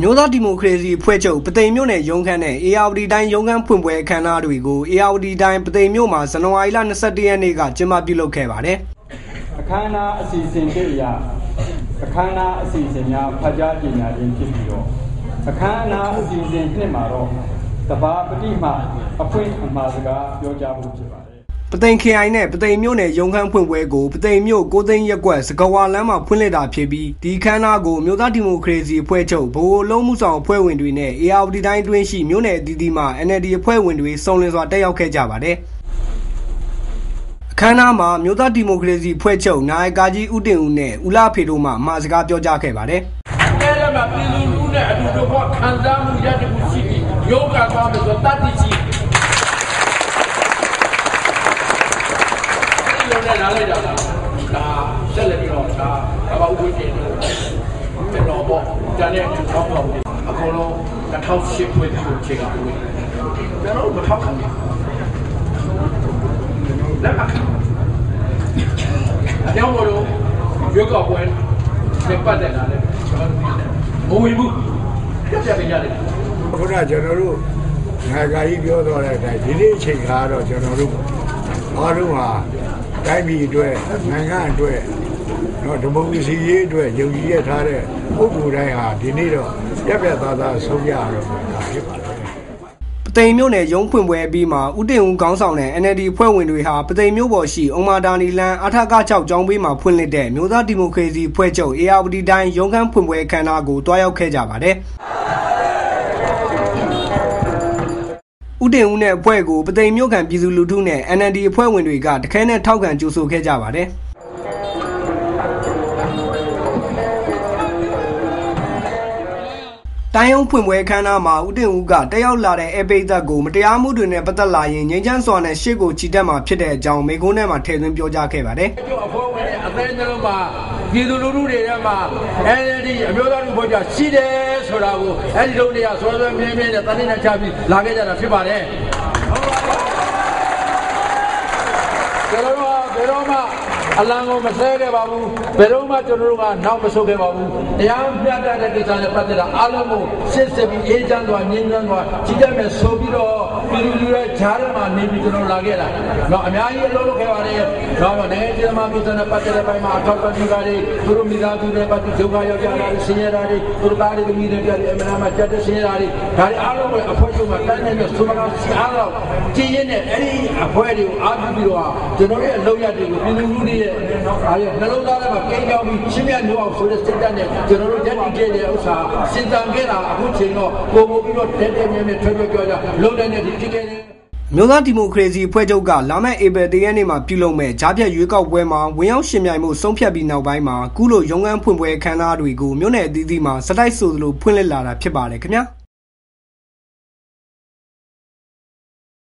မျိုးသားဒီမိုကရေစီအဖွဲ့ချုပ်ပသိမ်မြို့နယ်ရုံးခန်းနဲ့ ARD တိုင်းရုံးခန်းဖွင့်ပွဲအခမ်းအနားတွေကို ARD တိုင်းပသိမ်မြို့မှာဇန်နဝါရီလ22ရက်နေ့ကကျင်းပပြုလုပ်ခဲ့ပါတယ်။အခမ်းအနားအစီအစဉ်တွေအရအခမ်းအနားအစီအစဉ်များဖတ်ကြားကြေညာခြင်းဖြစ်ပြီးတော့အခမ်းအနားအစီအစဉ်နှစ်မှာတော့တဘာပတိမှအဖွင့်အမှားစကားပြောကြားဖို့ဖြစ်ပါတယ် ပသိမ်ခရိုင်နဲ့ပသိမ်မြို့နယ်ရုံခန်းဖွင့်ပွဲကိုပသိမ်မြို့ကိုသိန်းရက်ကွက်စကဝါလမ်းမှာဖွင့်လှစ်တာဖြစ်ပြီးဒီခမ်းနားကိုမြို့သားဒီမိုကရေစီအဖွဲ့ချုပ်ဗဟိုလုံးမှုဆောင်အဖွဲ့ဝင်တွေနဲ့ ARD တိုင်းတွင်းရှိမြို့နယ်အသီးသီးမှ NLD အဖွဲ့ဝင်တွေစုံလင်စွာတက်ရောက်ခဲ့ကြပါတယ်အခမ်းအနားမှာမြို့သားဒီမိုကရေစီဖွဲ့ချုပ်နိုင်ကာကြီးဦးတင်ဦးနဲ့ဦးလာဖေတို့မှမှာစကားပြောကြားခဲ့ပါတယ်။အဲဒါမှပြည်သူလူနဲ့အတူတူခံစားမှုရတဲ့မှုရှိပြီးယောဂသွားမယ်ဆိုတတ်သိရှိနဲ့နား လိုက်တာဒါဆက်လက်ပြီးတော့ဒါအပေါင်းဝင်းတင်တယ်ကျွန်တော်ပေါ့တန်တဲ့ထောက်ပေါ့အကုန်လုံး2008ဖွဲ့ပြီးချိန်ကဝင်းကျွန်တော်တို့ထောက်ခံတယ်လက်မခံအကြောင်းမို့လို့ရွက်ကောက်ပွဲနဲ့ပတ်သက်တာလည်းကျွန်တော်တို့မဝင်ဘူးပြပြပြရတယ်ခုနကျွန်တော်တို့ငါကကြီးပြောသွားတဲ့အတိုင်းဒီနေ့အချိန်ကတော့ကျွန်တော်တို့အားလုံးဟာ တိုင်းပြည်အတွက်နိုင်ငံအတွက်တော့ဒီမိုကရေစီရေးအတွက်ယုံကြည်ရထားတဲ့ပုဂ္ဂိုလ်တိုင်းဟာဒီနေ့တော့ပြက်ပြက်သားသားဆုံးရတော့မှာဖြစ်ပါတယ်ပသိမ်မြို့နယ်ရုံးဖွင့်ပွဲအပြီးမှာဦးတင်ဦးခေါင်းဆောင်တဲ့ NLD ဖွဲ့ဝင်တွေဟာပသိမ်မြို့ပေါ်ရှိအုံမာဒါနီလန်အထက6ကျောင်းပေးမှာဖွင့်လှစ်တဲ့မြို့သားဒီမိုကရေစီဖွဲ့ချုပ် ARD တိုင်းရုံးခန်းဖွင့်ပွဲအခမ်းအနားကိုတွားရောက်ခဲ့ကြပါတယ်။ ဦးတင်ဦးနဲ့အဖွဲ့ကိုပသိမ်မြို့ခံပြည်သူလူထုနဲ့ NND အဖွဲ့ဝင်တွေက တခဲနဲ့ထောက်ခံကြိုးဆိုခဲ့ကြပါတယ်။ တိုင်းုံဖွင့်ပွဲခမ်းနားမှာဦးတင်ဦးကတက်ရောက်လာတဲ့အပိသက်ကိုမတရားမှုတွေနဲ့ပတ်သက်လာရင်ငြိမ်းချမ်းစွာနဲ့ရှေ့ကိုချီတက်မှာဖြစ်တဲ့အကြောင်းမိကုန်းထဲမှာထည့်သွင်းပြောကြားခဲ့ပါတယ်။ကျွန်တော်အဖွဲ့ဝင်အသေးနှလုံးမှာပြည်သူလူထုတွေထဲမှာ NLD အမျိုးသားလူဖွဲ့ကြရှိတယ်ဆိုတာကိုအဲ့ဒီလုံးတွေကဆွဲဆွဲမြင်းမြင်းနဲ့တန်းနေချပြီးလာခဲ့ကြတာဖြစ်ပါတယ်ဟုတ်ပါဘူးကျွန်တော်တို့ဘယ်တော့မှ အလံကိုမဆဲခဲ့ပါဘူးဘယ်တော့မှကျွန်တော်တို့ကနောက်မဆုတ်ခဲ့ပါဘူးတရားမျှတတဲ့ကိစ္စနဲ့ပတ်သက်တာအားလုံးကိုစစ်စစ်ပြီးအေးချမ်းစွာငြိမ်းချမ်းစွာကြီးတတ်မယ်ဆိုပြီးတော့ပြည်သူလူထုရဲ့ဂျားထဲမှာနေပြီးကျွန်တော်လာခဲ့တာတော့အများကြီးအလုပ်လုပ်ခဲ့ပါတယ်တော့နိုင်ငံကြီးသမားကိစ္စနဲ့ပတ်သက်တဲ့ဘက်မှာအထောက်အပံ့ပြုတာတွေသူတို့မိသားစုတွေပတ်သက်ဒုက္ခရောက်ကြတာဆင်းရဲတာတွေသူတို့သားတွေမိတွေပြတယ်အမှန်တမ်းကြတဲ့ဆင်းရဲတာတွေဒါတွေအားလုံးကိုအဖွဲ့ချုပ်မှာတန်းနေပြီးဆိုမလားအားတော့ကြည်ရင်နဲ့အဲ့ဒီအဖွဲ့တွေကိုအားပြုပြီးတော့ကျွန်တော်ရဲ့အလုပ်ရတွေကိုပြည်သူလူထုရဲ့အားရနှလုံးသားထဲမှာကိန်းကြောင်းပြီးရှင်းပြလို့အောင်ဆိုတဲ့စိတ်ဓာတ်နဲ့ကျွန်တော်တို့ရည်တည်ခဲ့တဲ့ဥစ္စာစဉ်းစားခဲ့တာအခုချိန်တော့ပုံပုံပြီးတော့တဲတဲမြဲမြဲထွေးထွေးပြောကြလုံးတဲ့နဲ့ဒီဖြစ်ခဲ့တယ်မြို့သားဒီမိုကရေစီဖွဲ့ချုပ်ကလာမယ့်ဧပြီတရက်နေ့မှာပြုလုပ်မဲ့ဂျားပြတ်ရွေးကောက်ပွဲမှာဝင်ရောက်ရှင်ပြိုင်မှုဆုံးဖြတ်ပြီးနောက်ပိုင်းမှာကုလိုရုံးခန်းဖွင့်ပွဲခမ်းနားတွေကိုမြို့နယ်အသီးသီးမှာစတိုက်ဆိုသလိုဖွင့်လှစ်လာတာဖြစ်ပါတယ်ခင်ဗျာ။